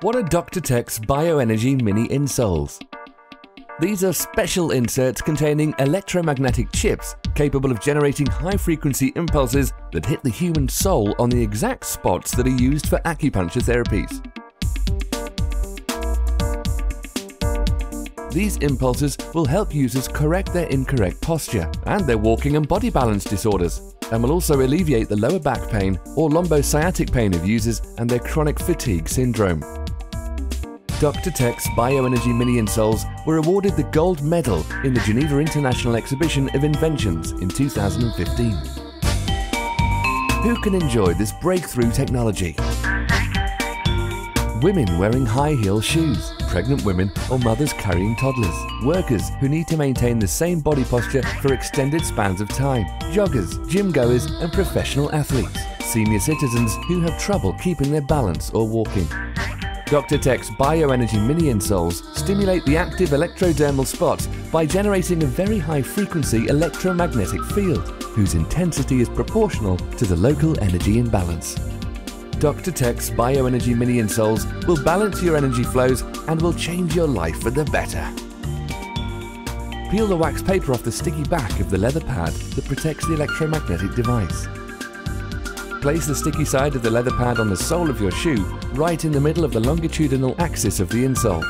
What are Dr. Tech's Bioenergy Mini insoles? These are special inserts containing electromagnetic chips capable of generating high-frequency impulses that hit the human sole on the exact spots that are used for acupuncture therapies. These impulses will help users correct their incorrect posture and their walking and body balance disorders, and will also alleviate the lower back pain or lumbosciatic pain of users and their chronic fatigue syndrome. Dr. Tech's Bioenergy Mini Insoles were awarded the Gold Medal in the Geneva International Exhibition of Inventions in 2015. Who can enjoy this breakthrough technology? Women wearing high heel shoes, pregnant women or mothers carrying toddlers, workers who need to maintain the same body posture for extended spans of time, joggers, gym goers and professional athletes, senior citizens who have trouble keeping their balance or walking. Dr. Tech's Bioenergy Mini Insoles stimulate the active electrodermal spots by generating a very high frequency electromagnetic field, whose intensity is proportional to the local energy imbalance. Dr. Tech's Bioenergy Mini Insoles will balance your energy flows and will change your life for the better. Peel the wax paper off the sticky back of the leather pad that protects the electromagnetic device. Place the sticky side of the leather pad on the sole of your shoe, right in the middle of the longitudinal axis of the insole.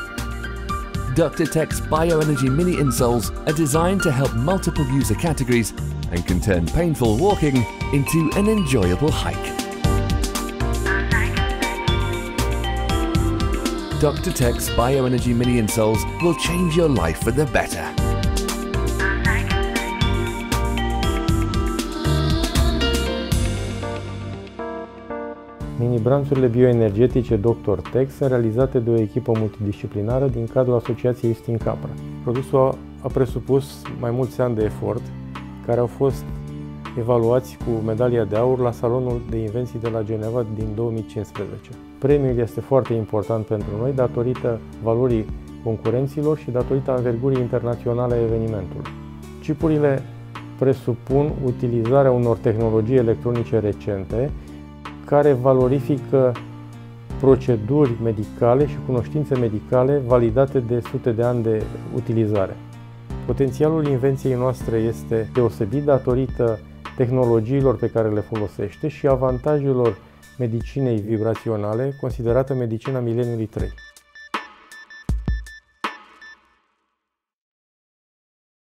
Dr. Tech's Bioenergy Mini Insoles are designed to help multiple user categories and can turn painful walking into an enjoyable hike. Dr. Tech's Bioenergy Mini Insoles will change your life for the better. Mini-branțurile bioenergetice Dr. Tech sunt realizate de o echipă multidisciplinară din cadrul Asociației Stin Capra. Produsul a presupus mai mulți ani de efort, care au fost evaluați cu medalia de aur la Salonul de Invenții de la Geneva din 2015. Premiul este foarte important pentru noi datorită valorii concurenților și datorită anvergurii internaționale a evenimentului. Chipurile presupun utilizarea unor tehnologii electronice recente care valorifică proceduri medicale și cunoștințe medicale validate de sute de ani de utilizare. Potențialul invenției noastre este deosebit datorită tehnologiilor pe care le folosește și avantajelor medicinei vibraționale, considerată medicina mileniului 3.